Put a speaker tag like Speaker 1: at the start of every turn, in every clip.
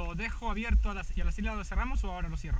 Speaker 1: ¿Lo dejo abierto a la, y a la salida lo cerramos o ahora lo cierro?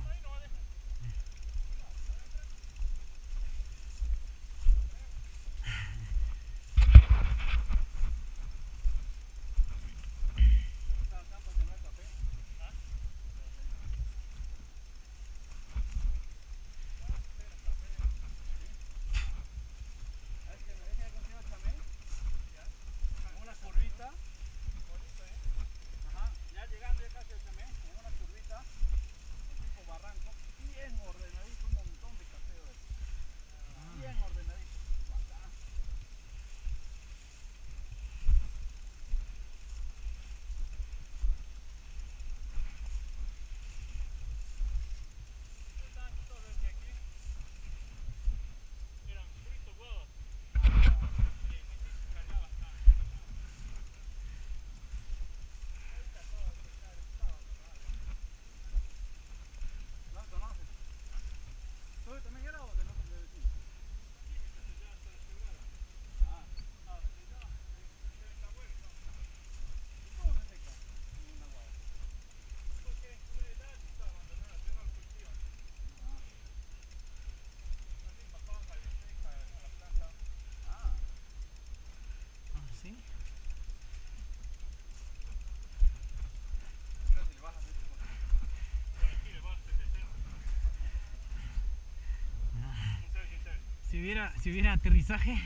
Speaker 1: Hubiera, si hubiera aterrizaje,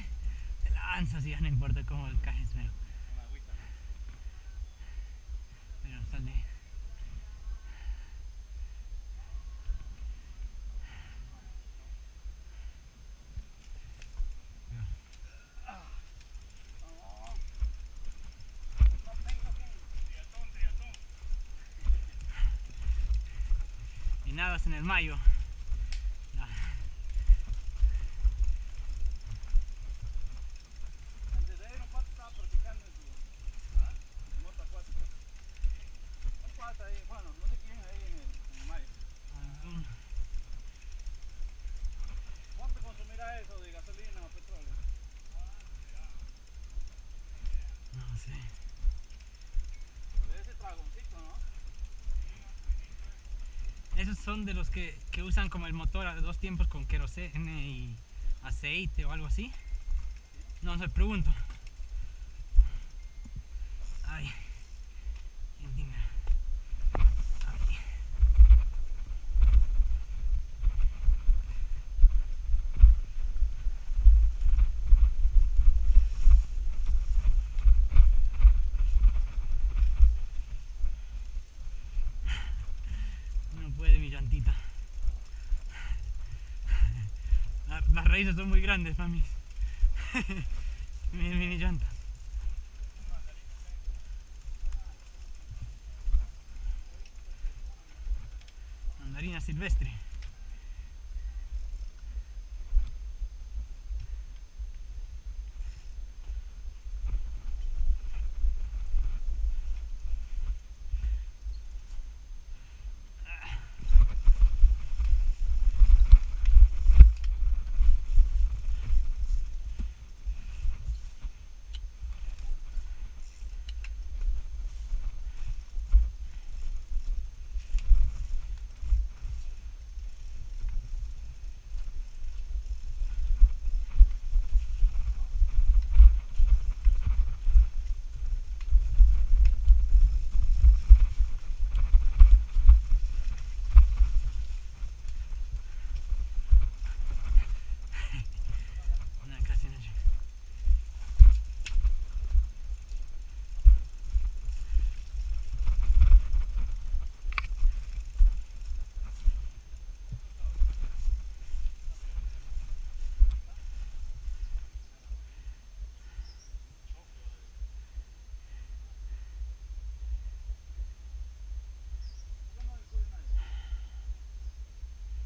Speaker 1: te lanzas y ya no importa cómo caes, pero, pero sale. Y nadas en el mayo. No.
Speaker 2: Antes de ir un pato estaba practicando en su ¿ah? en moto acuática. Un pato ahí, bueno, no sé quién ahí en el, en el mayo.
Speaker 1: Algún-
Speaker 2: ¿Cuánto consumirá eso de gasolina o petróleo?
Speaker 1: No sé.
Speaker 2: De ese dragoncito, ¿no?
Speaker 1: Esos son de los que, que usan como el motor a dos tiempos con querosene y aceite o algo así. No sé, pregunto. Son muy grandes, mami. mi mini llanta. Mandarina silvestre. No, casi no llega.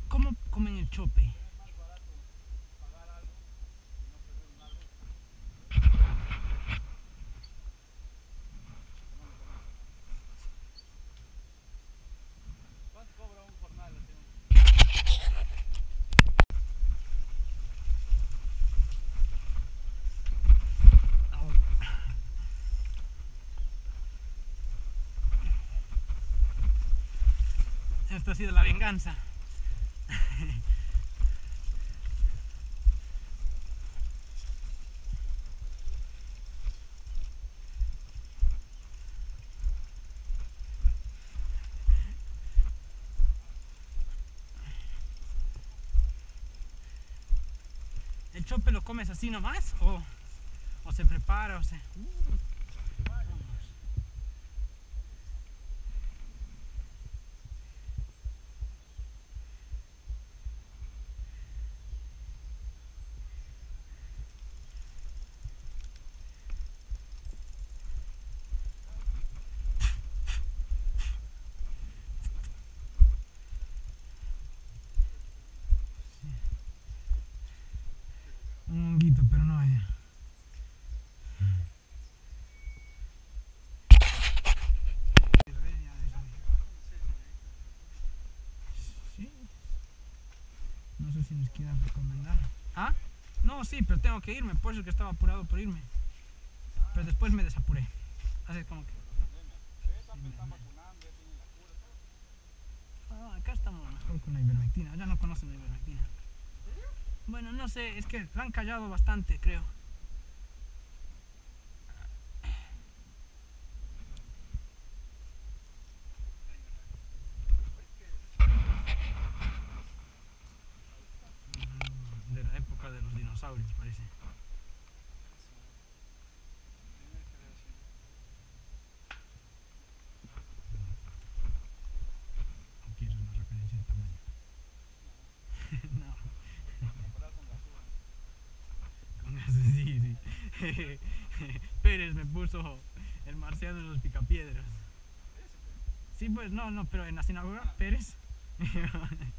Speaker 1: ¿Cómo comen el chope? Esto ha sido la venganza. ¿El chope lo comes así nomás? ¿O, o se prepara? O se... Uh, un honguito, pero no hay. Sí. No sé si nos quieran recomendar. ¿Ah? No, sí, pero tengo que irme, por eso que estaba apurado por irme. Pero después me desapuré. Así como que. Ah, acá estamos mejor con la ivermectina. Ya no conocen la ivermectina. Bueno, no sé, es que la han callado bastante, creo. Mm, De la época de los dinosaurios, parece. ¿O quieres una referencia de tamaño? no. Con eso sí, sí. Pérez me puso el marciano de los picapiedras. Sí, pues no, no, pero en la sinagoga, Pérez.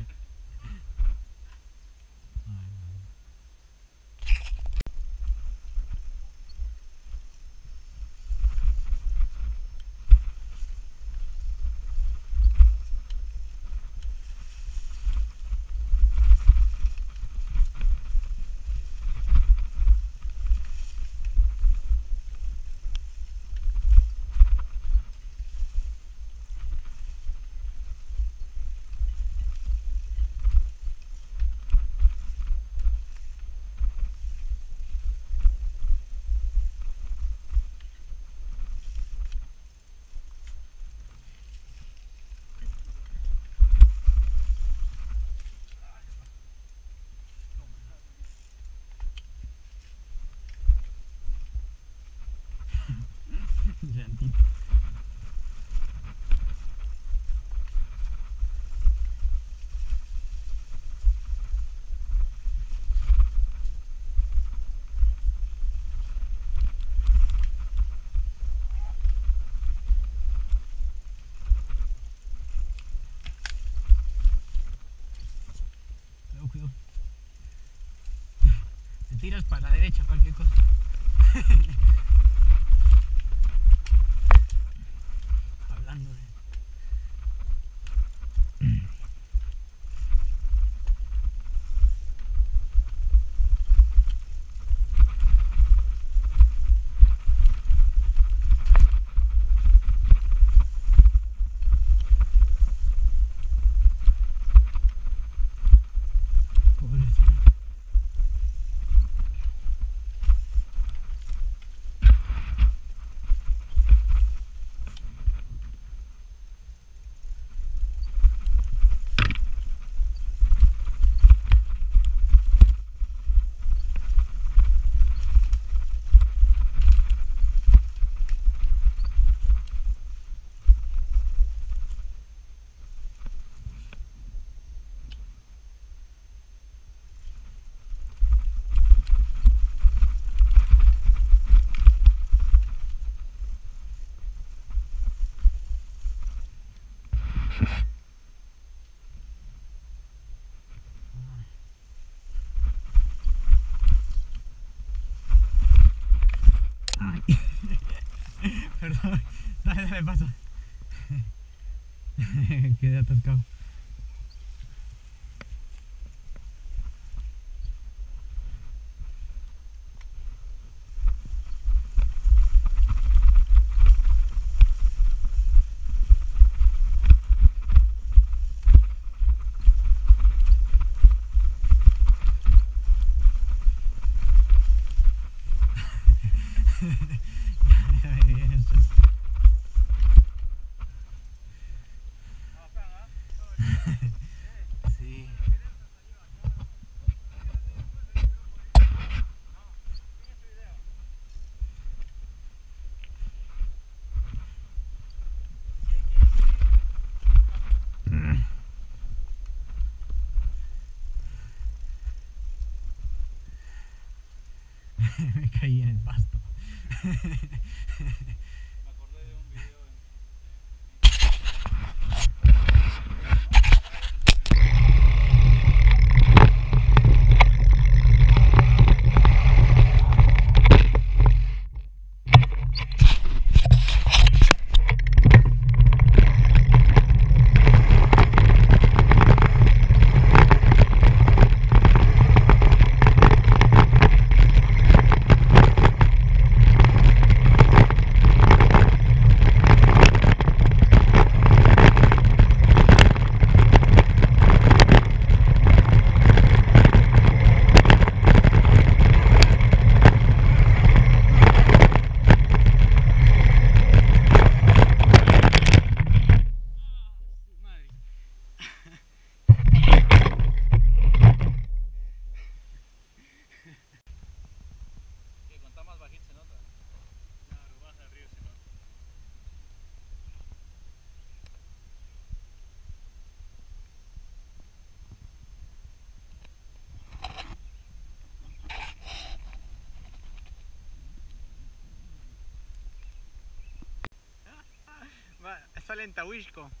Speaker 1: tiras para la derecha, cualquier cosa. perdón. Dale, dale, paso. Quedé atascado. me caí en el pasto.
Speaker 2: salen
Speaker 1: Tahuisco.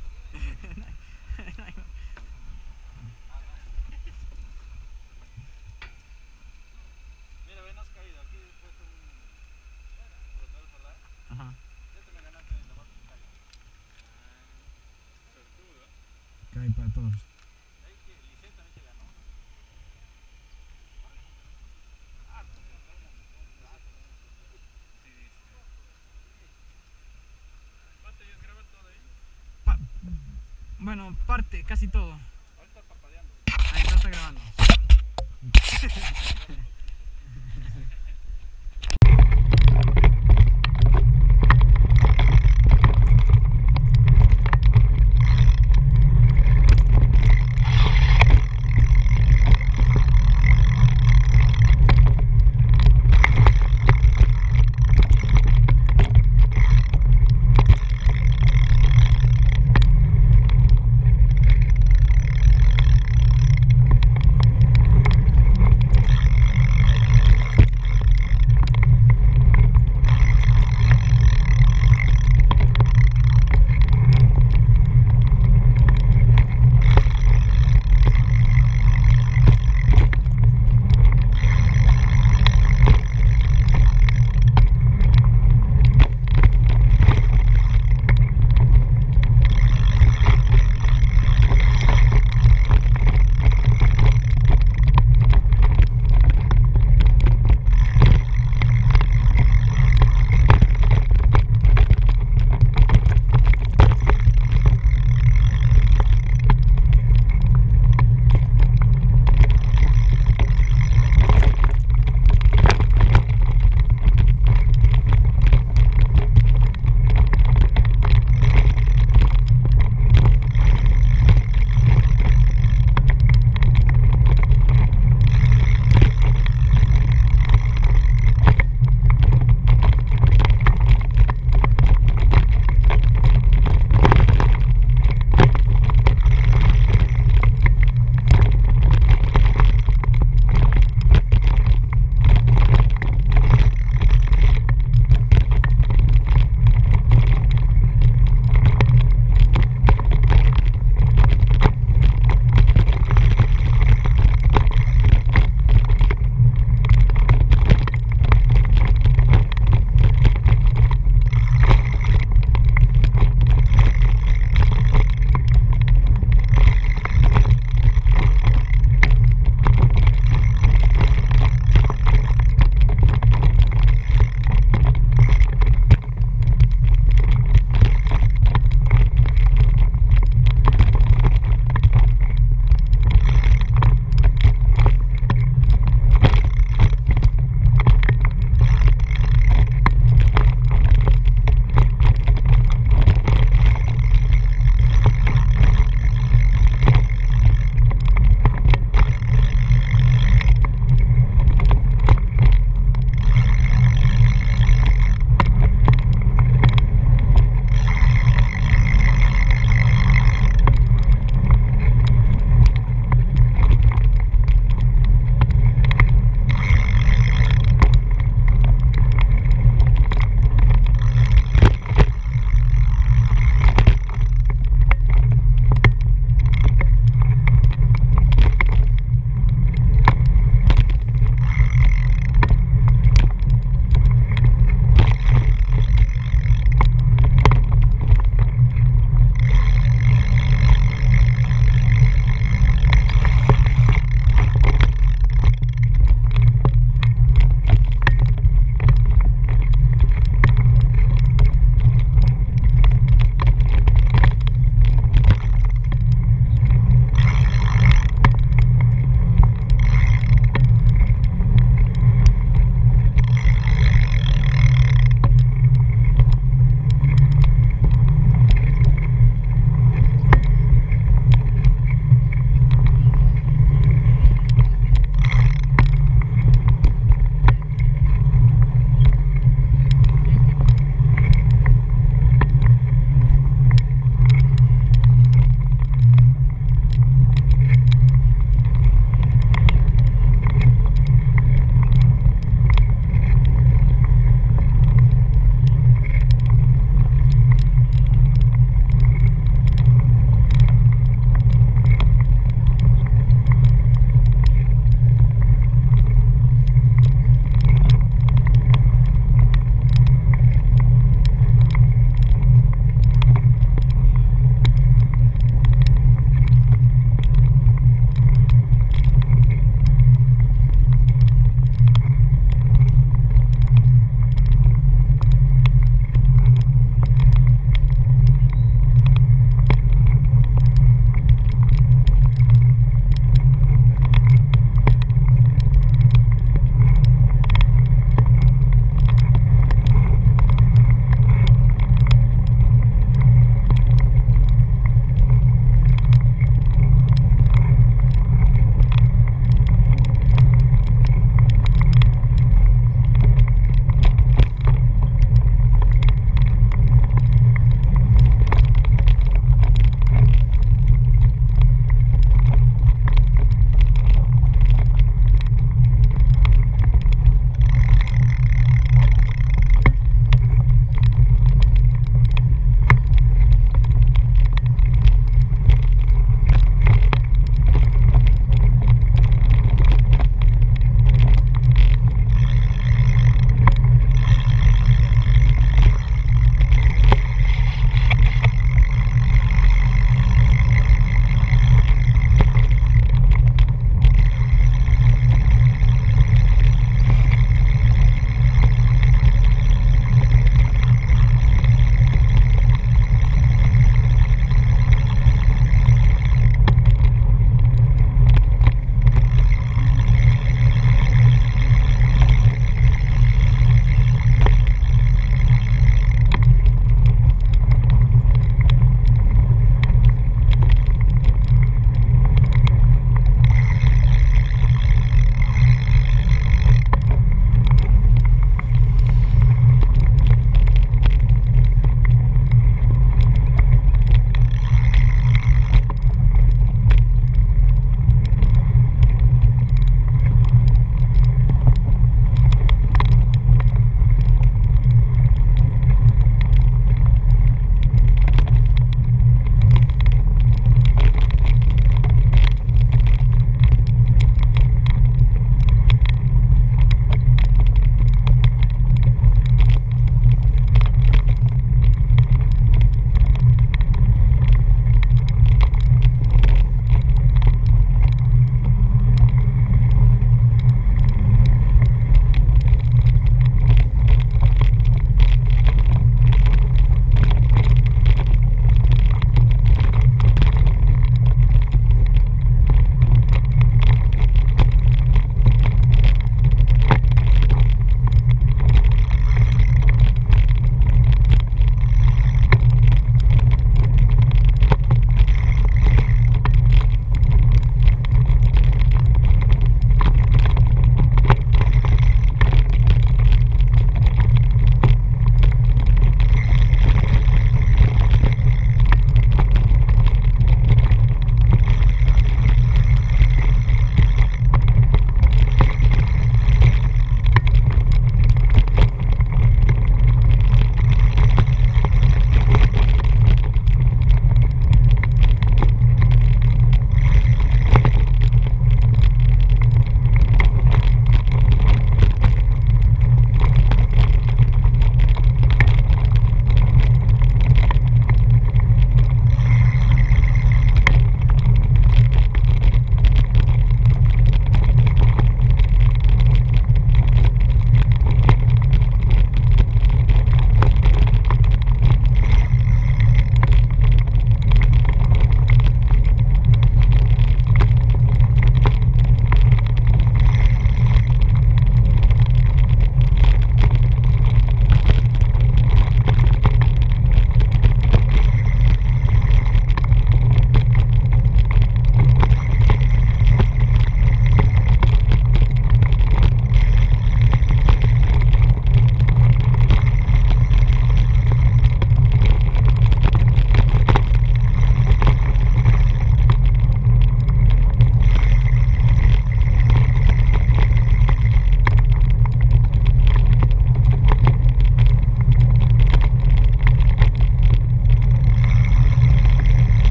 Speaker 1: Bueno, parte, casi todo.
Speaker 2: Ahorita parpadeando.
Speaker 1: Ahí está, está grabando.